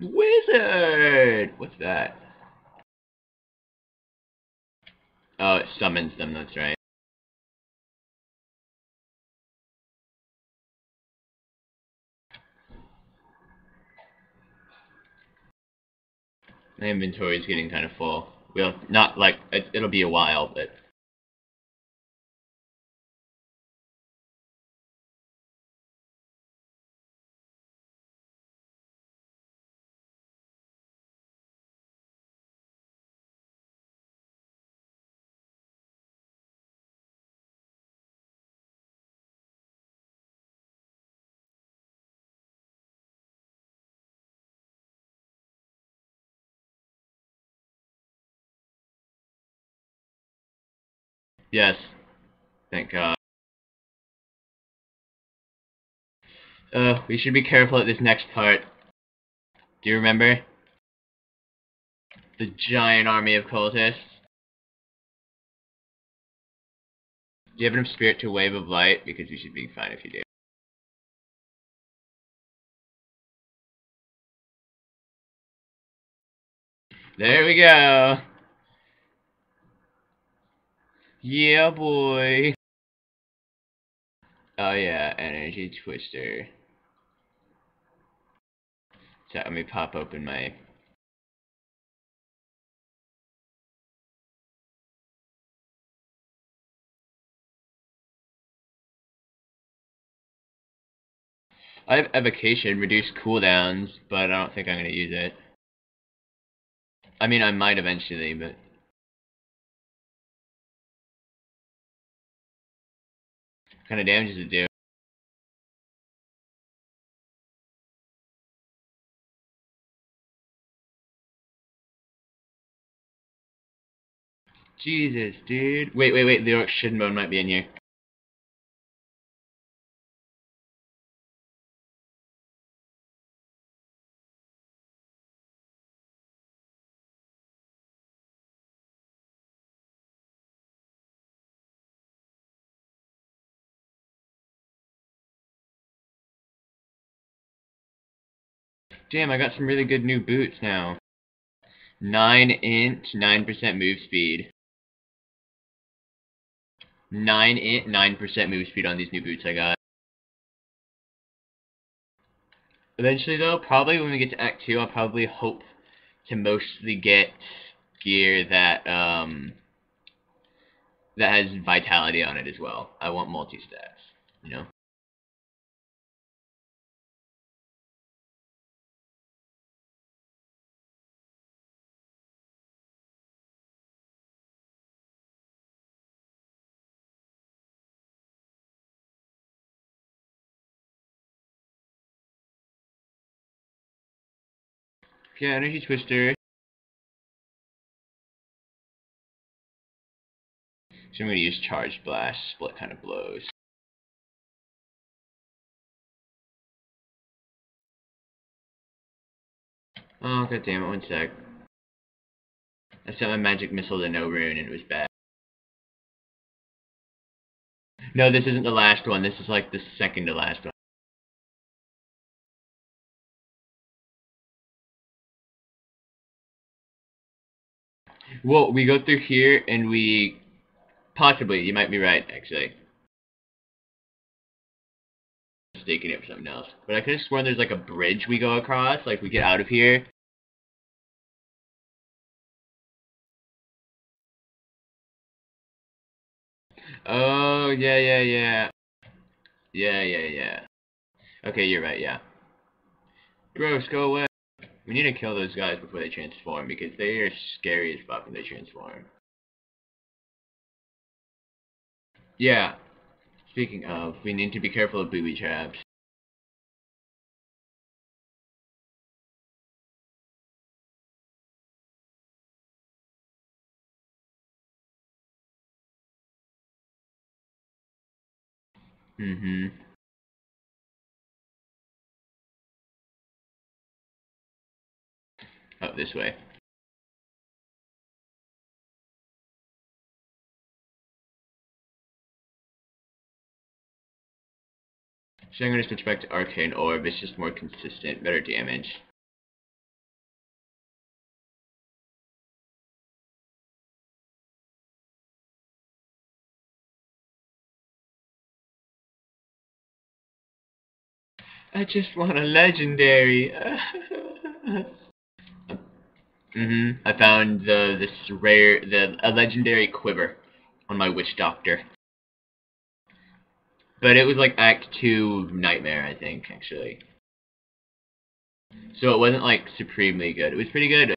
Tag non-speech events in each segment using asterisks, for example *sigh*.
Wizard! What's that? Oh, it summons them, that's right. My inventory is getting kind of full. We'll not like it, it'll be a while, but yes. Thank God. Uh, we should be careful at this next part. Do you remember? The giant army of cultists? Do you have enough spirit to wave of light? Because we should be fine if you do. There we go. Yeah, boy. Oh yeah, energy twister. So let me pop open my I have evocation, reduce cooldowns, but I don't think I'm going to use it. I mean, I might eventually, but... kind of damage does it do? Jesus, dude. Wait, wait, wait, the Orc Shin Bone might be in here. Damn, I got some really good new boots now. 9 inch, 9% move speed. 9 inch, 9% move speed on these new boots I got. Eventually though, probably when we get to Act 2, I'll probably hope to mostly get gear that, um, that has vitality on it as well. I want multi-stats, you know? Okay, energy twister. So I'm going to use charge blast, split kind of blows. Oh god damn it, one sec. I sent my magic missile to no rune and it was bad. No, this isn't the last one, this is like the second to last one. Well, we go through here and we possibly you might be right actually. Mistaking it for something else. But I could have sworn there's like a bridge we go across, like we get out of here. Oh yeah yeah yeah. Yeah yeah yeah. Okay, you're right, yeah. Gross, go away. We need to kill those guys before they transform, because they are scary as fuck when they transform. Yeah. Speaking of, we need to be careful of booby traps. Mm-hmm. up this way. So I'm going to switch back to Arcane Orb, it's just more consistent, better damage. I just want a legendary. *laughs* mhm. I found the this rare the a legendary quiver on my witch doctor. But it was like Act 2 Nightmare, I think, actually. So it wasn't like supremely good. It was pretty good.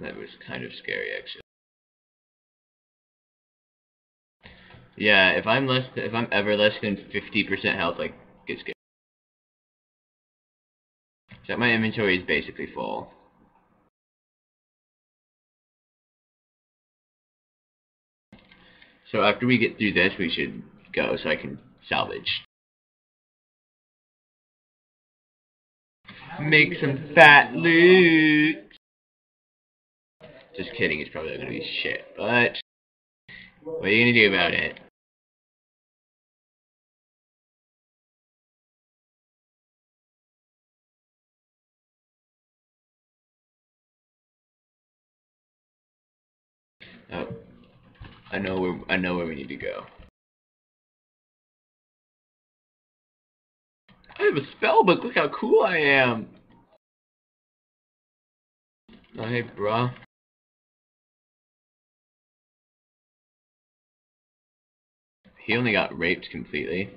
That was kind of scary, actually. Yeah, if I'm less, if I'm ever less than 50% health, like, get scared. So my inventory is basically full. So after we get through this, we should go so I can salvage. Make some fat loot! Just kidding, it's probably gonna be shit, but what are you gonna do about it? Oh, I know where I know where we need to go. I have a spell book. Look how cool I am. Oh, hey, bruh. He only got raped completely.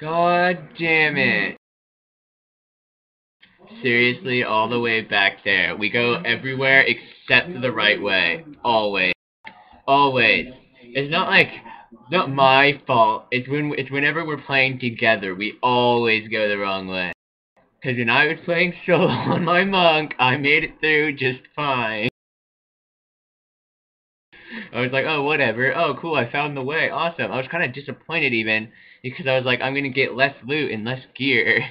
God damn it. Seriously, all the way back there. We go everywhere except the right way. Always. Always. It's not like, not my fault. It's when it's whenever we're playing together, we always go the wrong way. Because when I was playing solo *laughs* on my monk, I made it through just fine. I was like, oh, whatever. Oh, cool, I found the way. Awesome. I was kind of disappointed even, because I was like, I'm to get less loot and less gear. *laughs*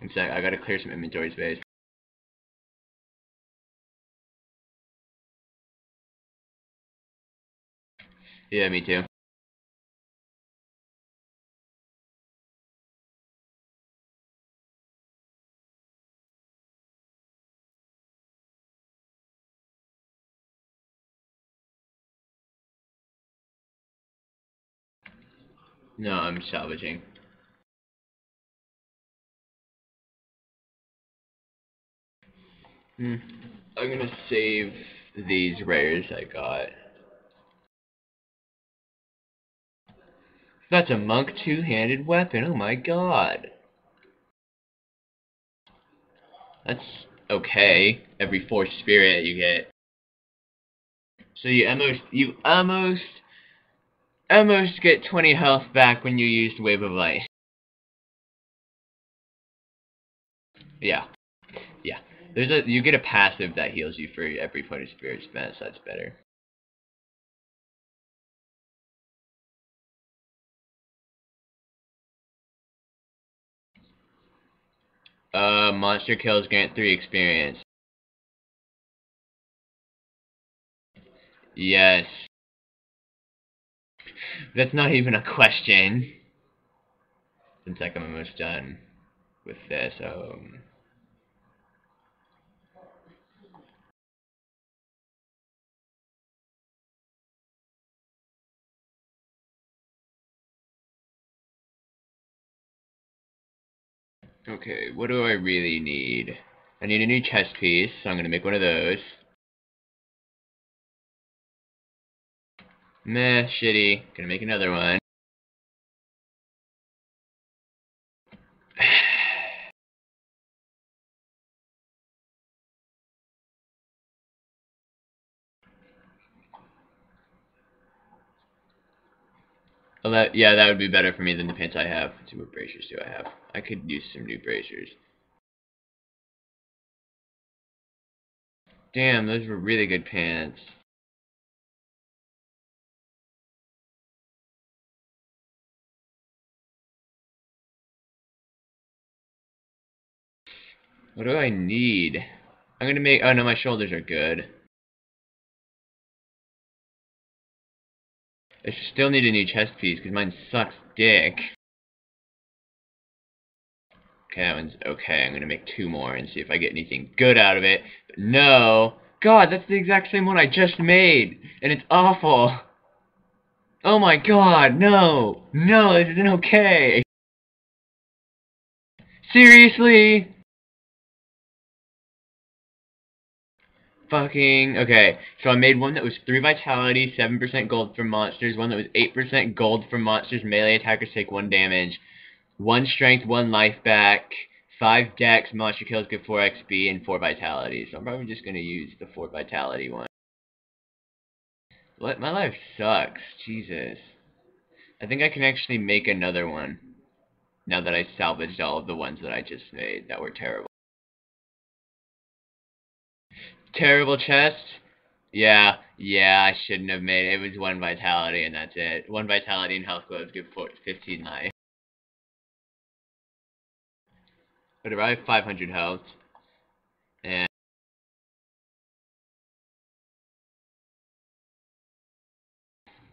One sec, I gotta clear some inventory space. Yeah, me too. No, I'm salvaging. Hmm. I'm gonna save these rares I got. That's a monk two-handed weapon, oh my god. That's okay, every fourth spirit you get. So you almost, you almost almost get 20 health back when you used Wave of Light. Yeah. Yeah. There's a you get a passive that heals you for every point of spirit spent, so that's better. Uh monster kills grant three experience. Yes. That's not even a question. Seems like I'm almost done with this. Um, okay, what do I really need? I need a new chest piece, so I'm going to make one of those. Meh, shitty. Gonna make another one. *sighs* Well, that, yeah, that would be better for me than the pants I have. Let's see what bracers do I have. I could use some new bracers. Damn, those were really good pants. What do I need? I'm gonna make, oh no, my shoulders are good. I still need a new chest piece, because mine sucks dick. Okay, that one's okay. I'm gonna make two more and see if I get anything good out of it. But no! God, that's the exact same one I just made! And it's awful! Oh my god, no! No, this isn't okay! Seriously? Fucking okay. So I made one that was three vitality, seven percent gold for monsters, one that was eight percent gold for monsters, melee attackers take one damage, one strength, one life back, five dex, monster kills get four XP, and four vitality. So I'm probably just gonna use the four vitality one. What my life sucks, Jesus. I think I can actually make another one. Now that I salvaged all of the ones that I just made that were terrible. Terrible chest? Yeah, yeah, I shouldn't have made it. It was one vitality and that's it. One vitality and health glows give 15 life. Whatever, I have 500 health. And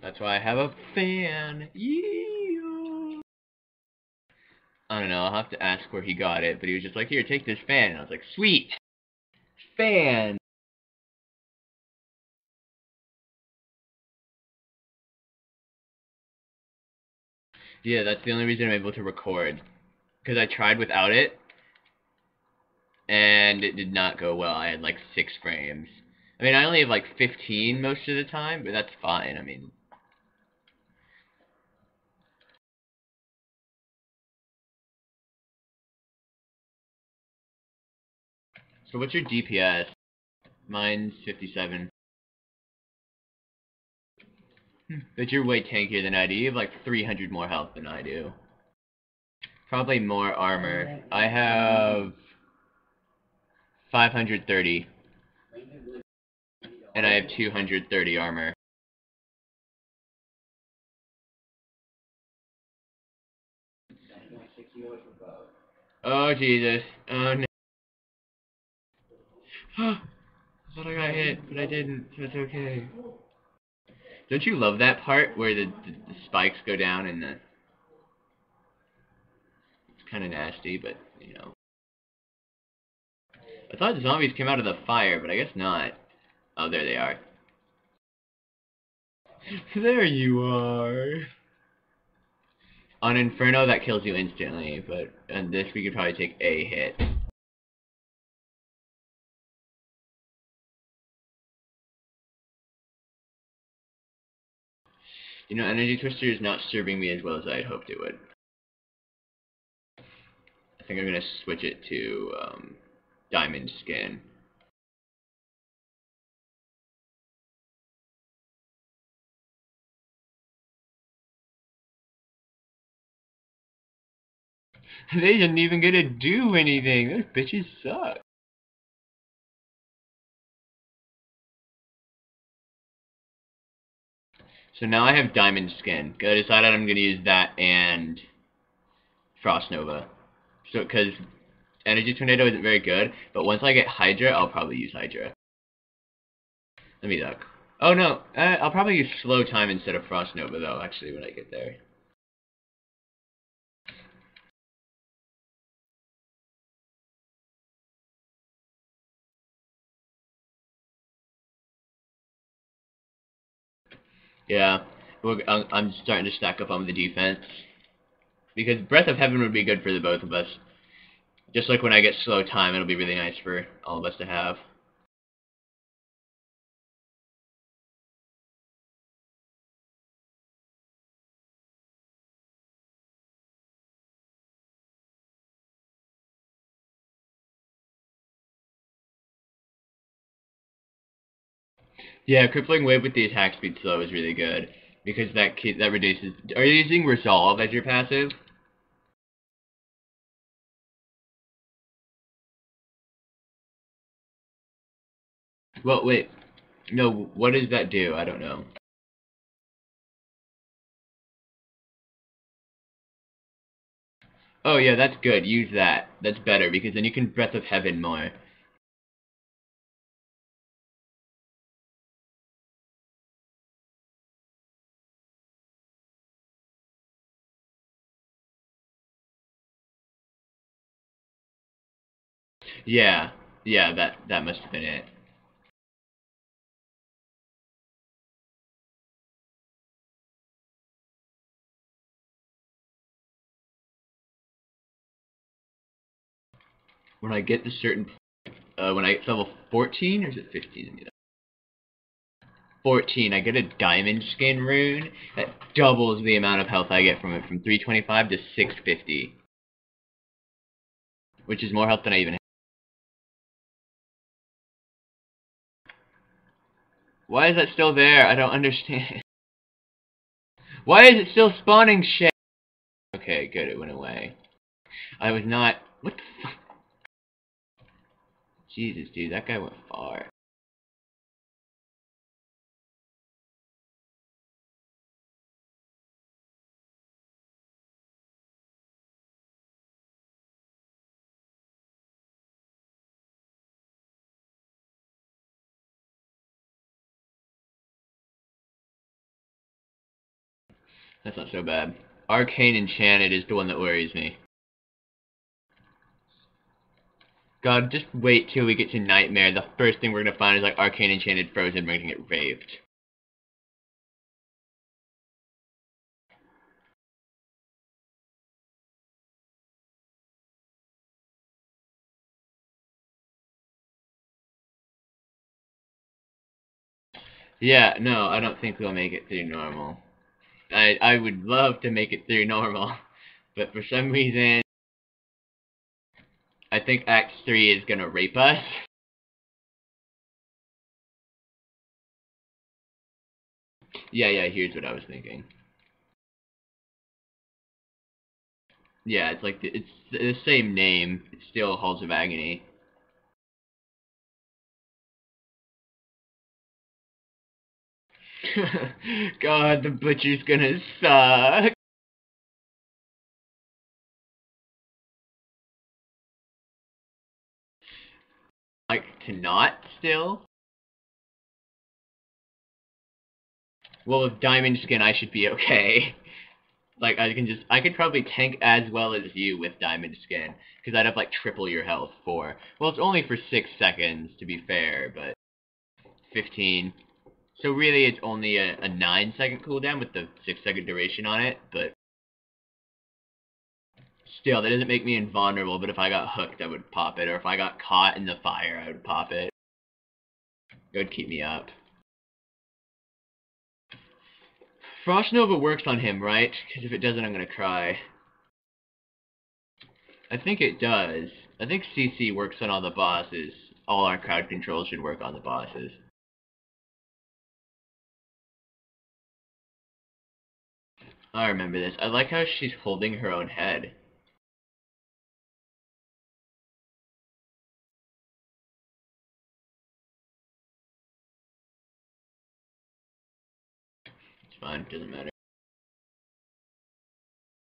that's why I have a fan. I don't know, I'll have to ask where he got it, but he was just like, here, take this fan. And I was like, sweet! Fan! Yeah, that's the only reason I'm able to record. Because I tried without it, and it did not go well. I had like 6 frames. I mean, I only have like 15 most of the time, but that's fine. I mean... So what's your DPS? Mine's 57. But you're way tankier than I do. You have like 300 more health than I do. Probably more armor. I have 530. And I have 230 armor. Oh Jesus. Oh no. *gasps* I thought I got hit, but I didn't, so it's okay. Don't you love that part where the, the, the spikes go down and the... It's kind of nasty, but, you know. I thought the zombies came out of the fire, but I guess not. Oh, there they are. *laughs* there you are. On Inferno, that kills you instantly, but on this we could probably take a hit. You know, Energy Twister is not serving me as well as I had hoped it would. I think I'm going to switch it to um, Diamond Skin. *laughs* they didn't even get to do anything. Those bitches suck. So now I have Diamond Skin. I decided I'm going to use that and Frost Nova. So, because Energy Tornado isn't very good, but once I get Hydra, I'll probably use Hydra. Let me look. Oh no, uh, I'll probably use Slow Time instead of Frost Nova though, actually, when I get there. Yeah, I'm starting to stack up on the defense. Because Breath of Heaven would be good for the both of us. Just like when I get slow time, it'll be really nice for all of us to have. Yeah, crippling wave with the attack speed slow is really good because that that reduces. Are you using resolve as your passive? Well, wait. No, what does that do? I don't know. Oh yeah, that's good. Use that. That's better because then you can Breath of Heaven more. Yeah, yeah, that that must have been it. When I get to certain, uh, when I get level 14, or is it 15? 14, I get a diamond skin rune that doubles the amount of health I get from it, from 325 to 650. Which is more health than I even Why is that still there? I don't understand. *laughs* Why is it still spawning shit? Okay, good, it went away. I was not... What the fuck? Jesus, dude, that guy went far. That's not so bad. Arcane Enchanted is the one that worries me. God, just wait till we get to Nightmare. The first thing we're gonna find is like Arcane Enchanted Frozen, we're gonna get raved. Yeah, no, I don't think we'll make it through normal. I I would love to make it through normal, but for some reason, I think Act 3 is gonna rape us. Yeah, yeah, here's what I was thinking. Yeah, it's like, the, it's the same name, it's still Halls of Agony. *laughs* God, the butcher's gonna suck. Like, to not still? Well, with diamond skin, I should be okay. *laughs* like, I can just, I could probably tank as well as you with diamond skin. Because I'd have, like, triple your health for, well, it's only for 6 seconds, to be fair, but 15. So really, it's only a, a 9 second cooldown with the 6 second duration on it, but still, that doesn't make me invulnerable, but if I got hooked, I would pop it, or if I got caught in the fire, I would pop it. It would keep me up. Frost Nova works on him, right? Because if it doesn't, I'm gonna cry. I think it does. I think CC works on all the bosses. All our crowd control should work on the bosses. I remember this. I like how she's holding her own head. It's fine, doesn't matter.